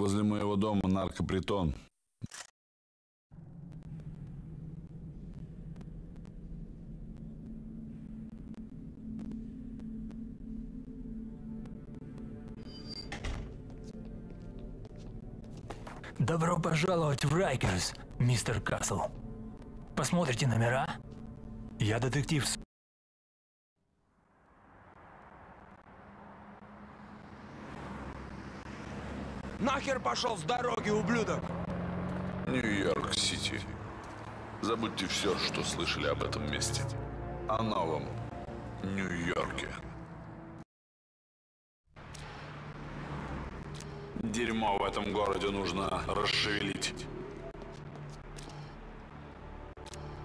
Возле моего дома наркопритон. Добро пожаловать в Райкерс, мистер Касл. Посмотрите номера? Я детектив Нахер пошел с дороги, ублюдок! Нью-Йорк-Сити. Забудьте все, что слышали об этом месте. О новом Нью-Йорке. Дерьмо в этом городе нужно расшевелить.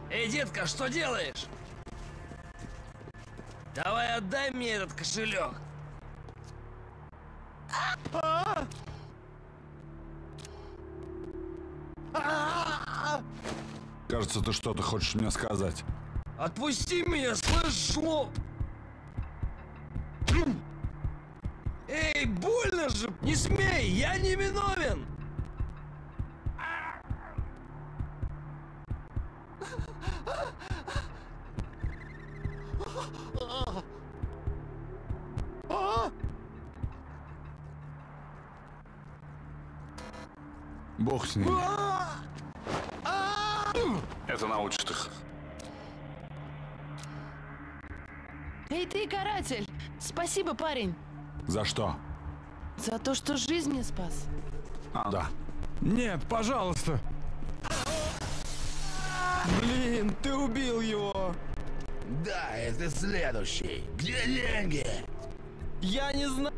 Эй, детка, что делаешь? Давай отдай мне этот кошелек. Кажется, ты что-то хочешь мне сказать. Отпусти меня, жлоб! Эй, больно же! Не смей, я не виновен! Бог с ними. Это научит их. Эй, ты, каратель! Спасибо, парень, За что? за то, что жизнь мне спас. А, да. Нет, пожалуйста! Блин, ты убил его! Да, это следующий. Где деньги? Я не знаю...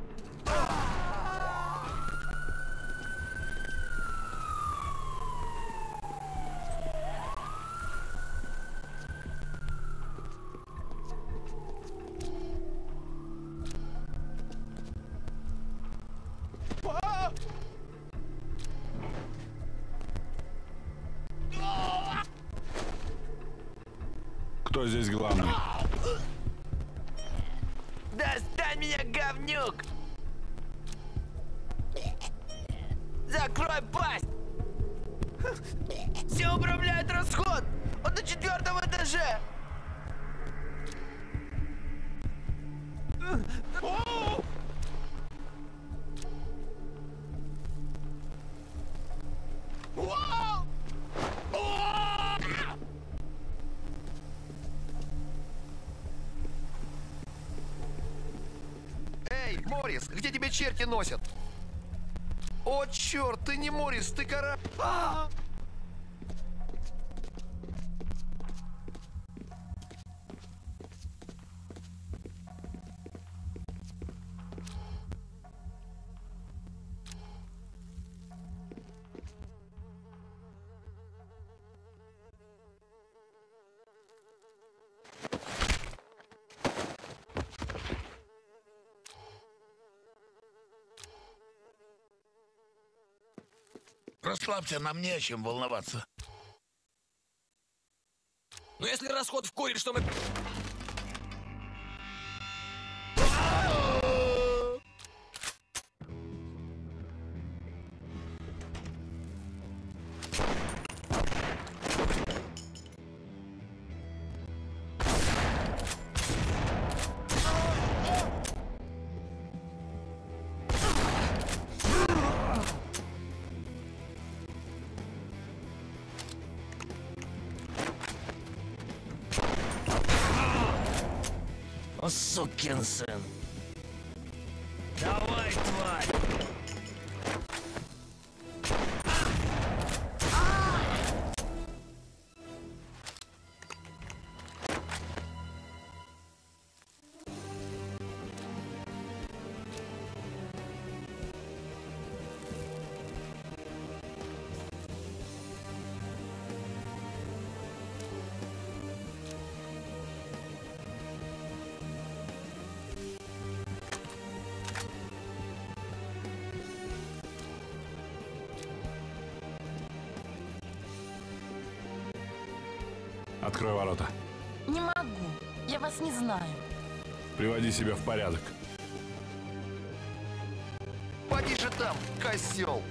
Достань меня, говнюк! Закрой пасть! Все управляет расход! Он на четвертом этаже! Эй, черти носят? О, черт, ты не Морис, ты кора... А! Расслабься, нам не о чем волноваться. Но если расход в коре, что мы... 即見す Открой ворота. Не могу. Я вас не знаю. Приводи себя в порядок. Поди же там, козел!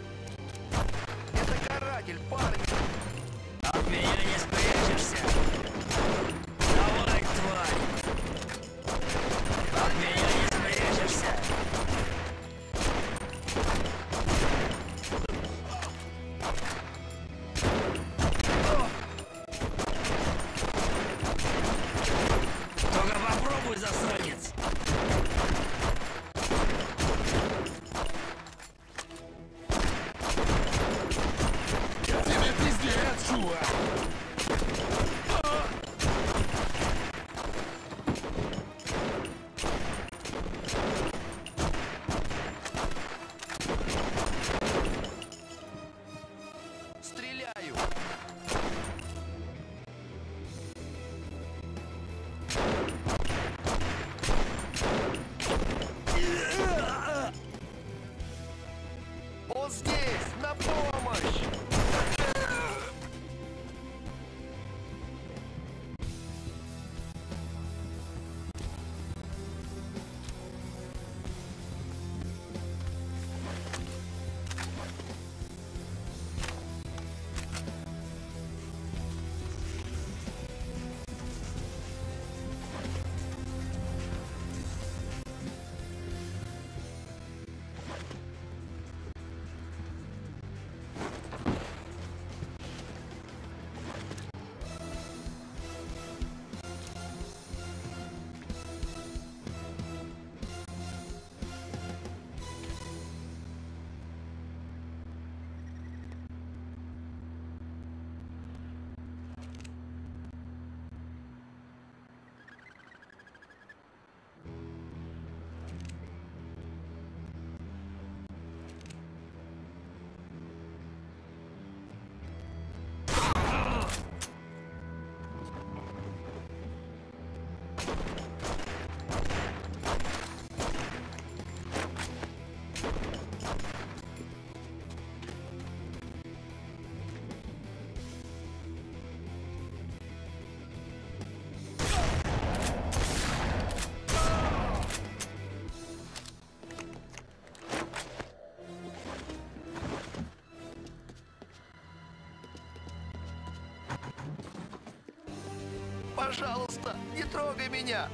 Пожалуйста, не трогай меня!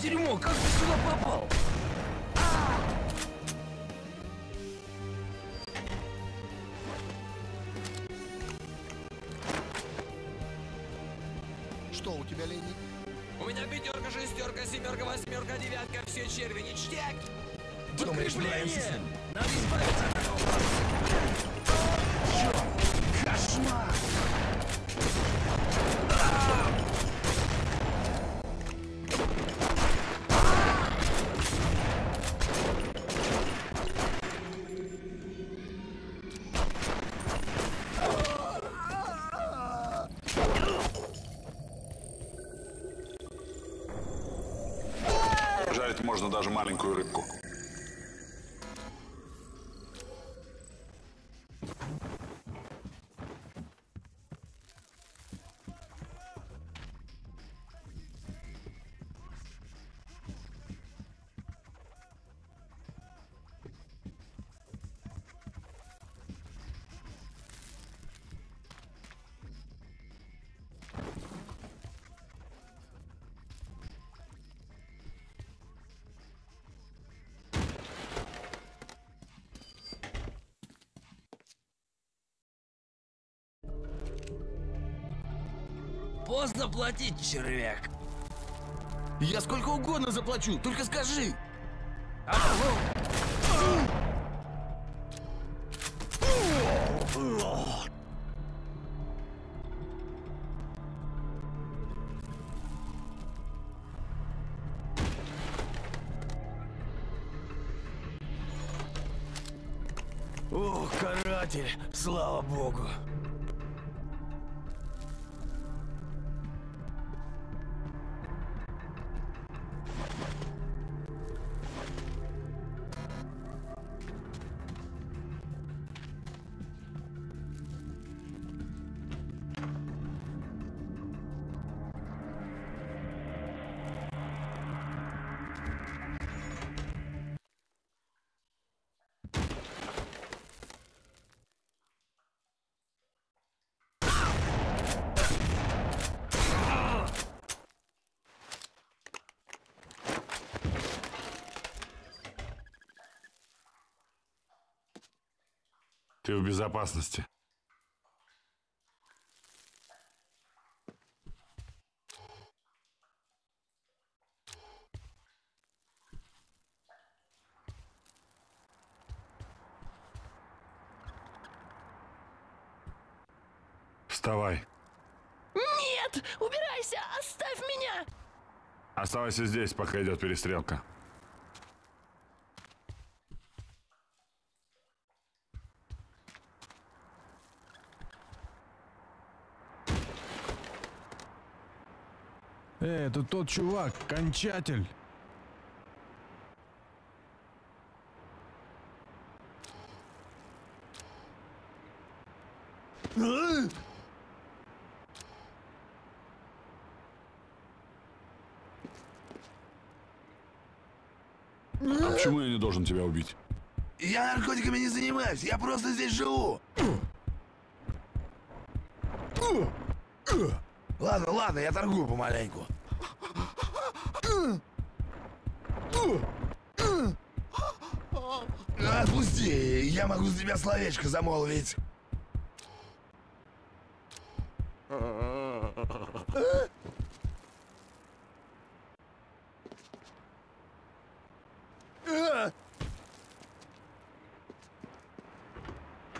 Дерьмо, как ты сюда попал? Справимся Надо избавиться от этого Жарить можно даже маленькую рыбку. Поздно платить, червяк. Я сколько угодно заплачу, только скажи! Ох, Ты в безопасности. Вставай. Нет! Убирайся! Оставь меня! Оставайся здесь, пока идет перестрелка. Эй, это тот чувак, кончатель. А почему я не должен тебя убить? Я наркотиками не занимаюсь, я просто здесь живу. Ладно, ладно, я торгую помаленьку. Отпусти, я могу с тебя словечко замолвить.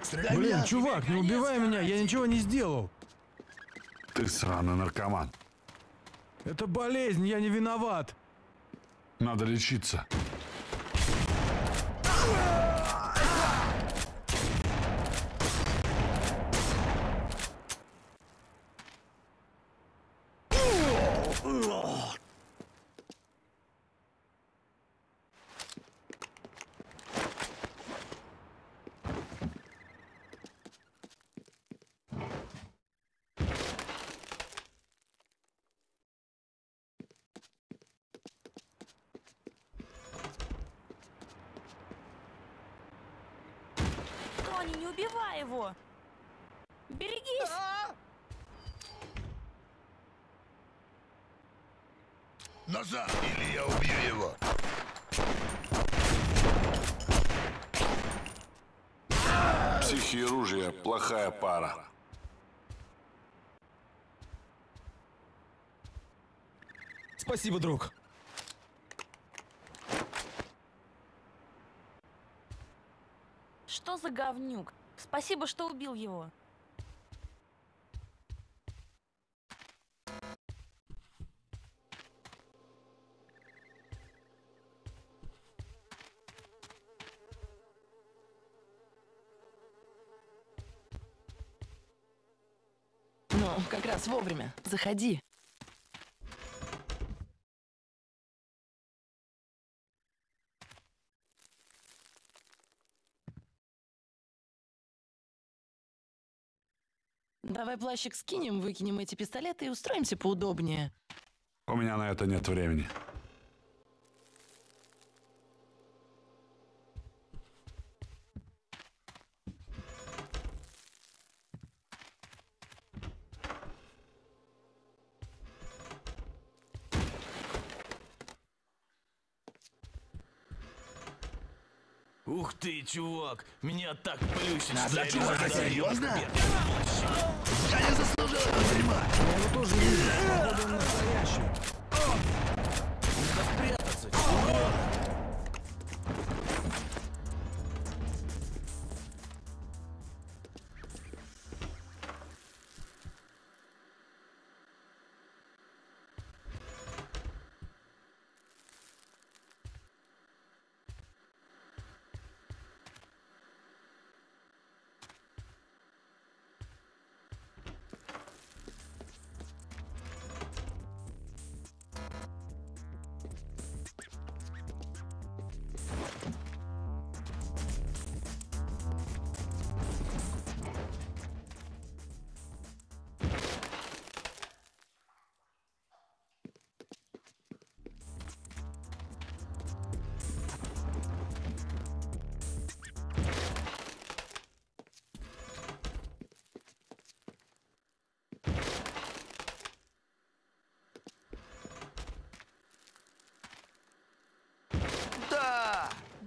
Стреляй в Блин, меня. чувак, не убивай меня, я ничего не сделал. Ты сраный наркоман. Это болезнь, я не виноват. Надо лечиться. Тони, не убивай его! Берегись! Назад, или я убью его. Психи и ружья – плохая пара. Спасибо, друг. Что за говнюк? Спасибо, что убил его. Ну, раз вовремя. Заходи. Давай плащик скинем, выкинем эти пистолеты и устроимся поудобнее. У меня на это нет времени. Ух ты, чувак, меня так плющит, А что я чувака решил серьезно? Я не заслужил этого дерьма. Я его тоже вижу, походу он настоящий.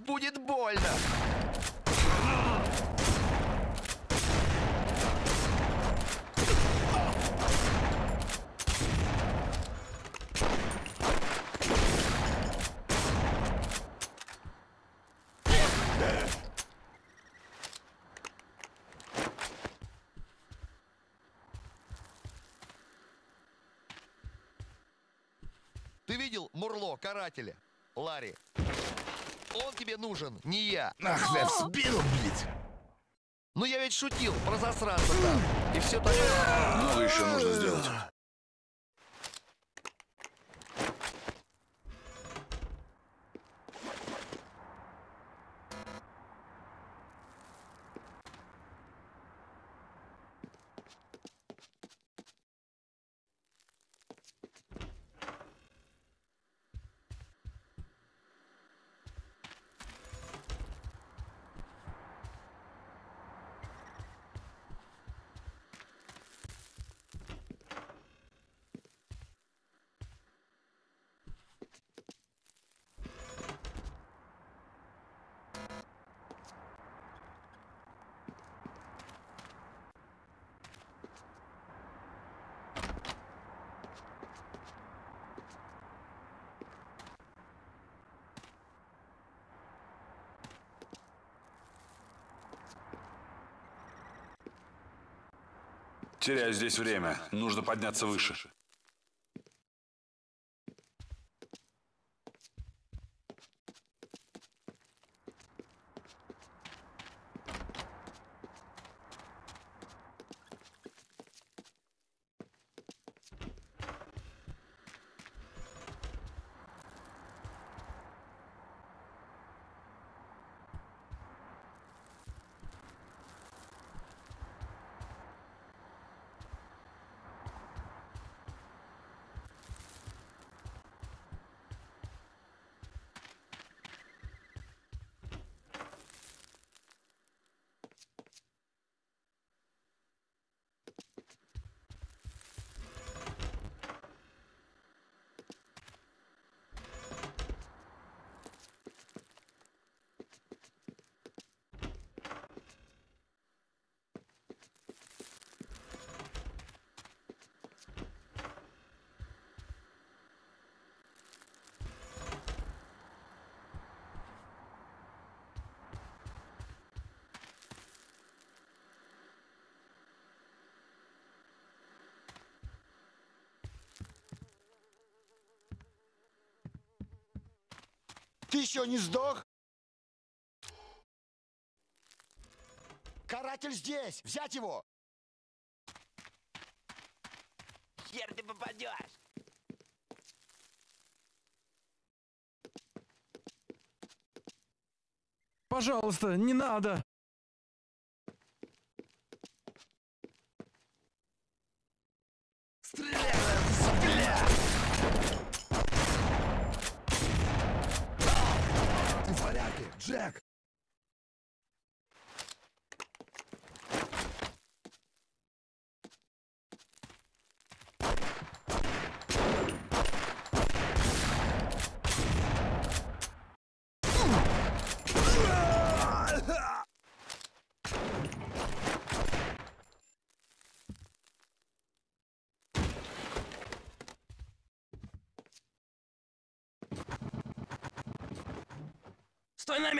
будет больно. Ты видел Мурло, карателя? Ларри, он тебе нужен, не я. Ах, ты в спину, блядь! Ну я ведь шутил про засранца там. И все такое. Много еще нужно сделать. Теряю здесь время. Нужно подняться выше. Ты еще не сдох? Каратель здесь! Взять его! Хер ты попадешь. Пожалуйста, не надо! Ты в порядке, Джек?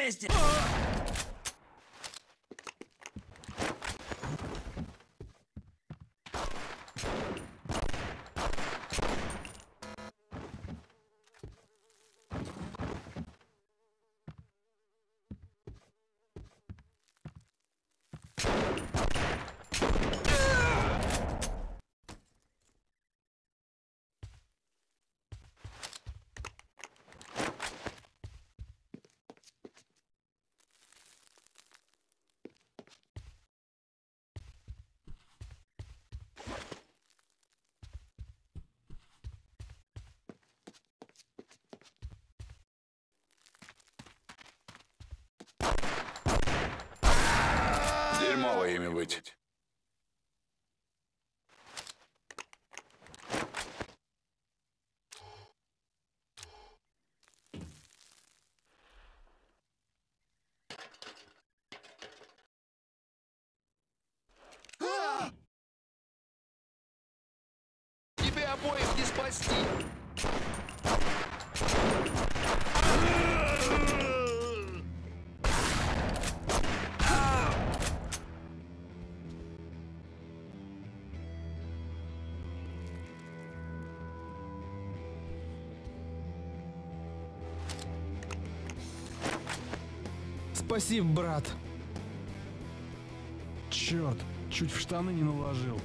Стой на месте! Дерьмово ими быть. Тебе обоих не спасти. Спасибо, брат. Черт, чуть в штаны не наложил.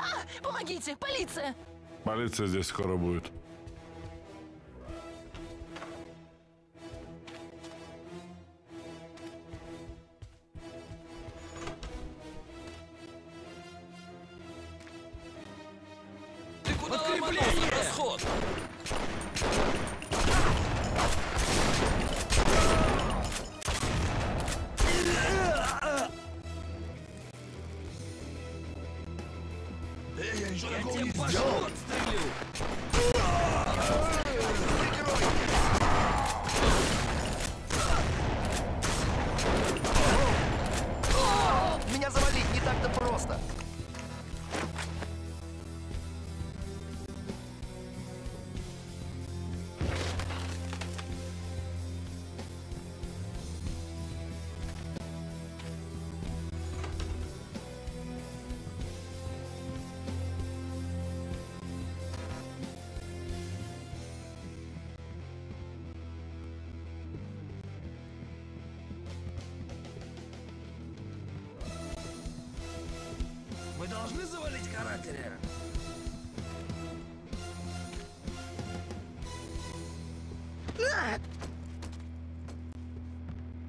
А, помогите, полиция! Полиция здесь скоро будет. Ты куда ломанулся, расход? Завалить карателя?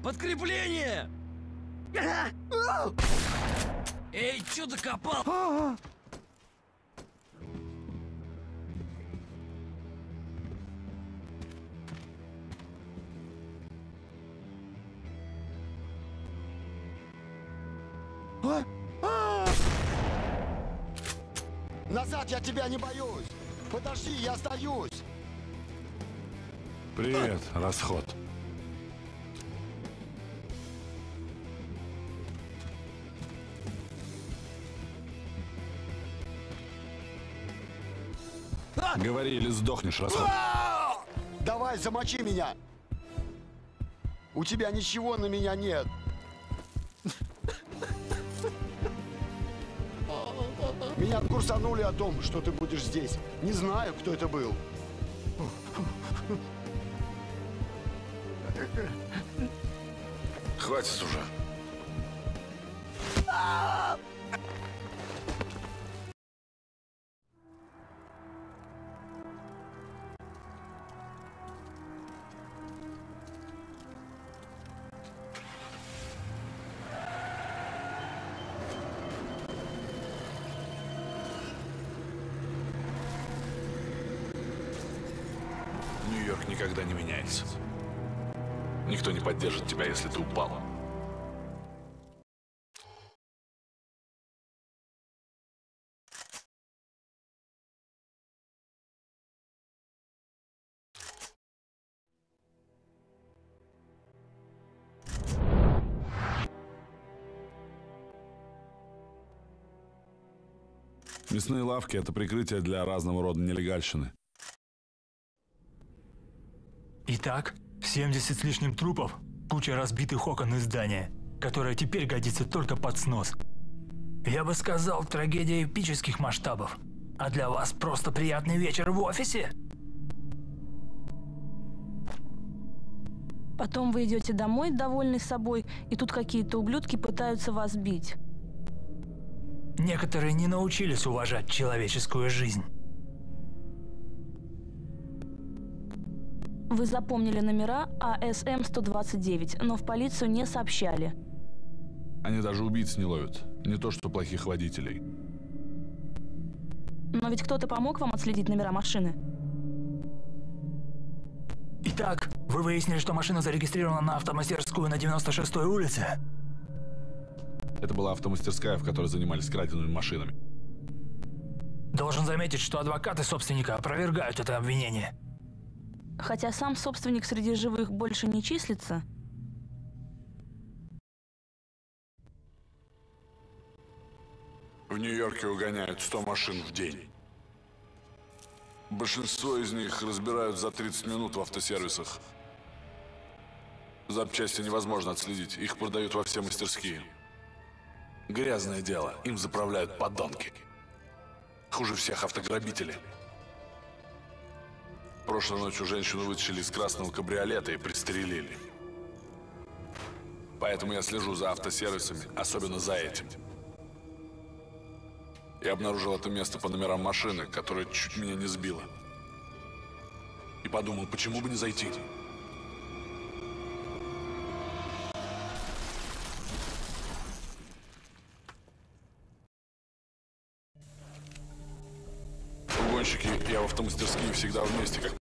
Подкрепление! Эй, чё докопал? Назад я тебя не боюсь. Подожди, я сдаюсь. Привет, расход. Говори или сдохнешь, расход. Давай, замочи меня. У тебя ничего на меня нет. Меня курсанули о том, что ты будешь здесь. Не знаю, кто это был. Хватит уже. Мясные лавки – это прикрытие для разного рода нелегальщины. Итак, 70 с лишним трупов, куча разбитых окон и здания, которое теперь годится только под снос. Я бы сказал, трагедия эпических масштабов. А для вас просто приятный вечер в офисе? Потом вы идете домой, довольный собой, и тут какие-то ублюдки пытаются вас бить. Некоторые не научились уважать человеческую жизнь. Вы запомнили номера А АСМ-129, но в полицию не сообщали. Они даже убийц не ловят. Не то что плохих водителей. Но ведь кто-то помог вам отследить номера машины? Итак, вы выяснили, что машина зарегистрирована на автомастерскую на 96-й улице? Это была автомастерская, в которой занимались краденными машинами. Должен заметить, что адвокаты собственника опровергают это обвинение. Хотя сам собственник среди живых больше не числится, В Нью-Йорке угоняют 100 машин в день. Большинство из них разбирают за 30 минут в автосервисах. Запчасти невозможно отследить, их продают во все мастерские. Грязное дело, им заправляют подонки. Хуже всех автограбители. Прошлой ночью женщину вытащили из красного кабриолета и пристрелили. Поэтому я слежу за автосервисами, особенно за этим. Я обнаружил это место по номерам машины, которая чуть меня не сбила. И подумал, почему бы не зайти? И автомастерские всегда вместе, как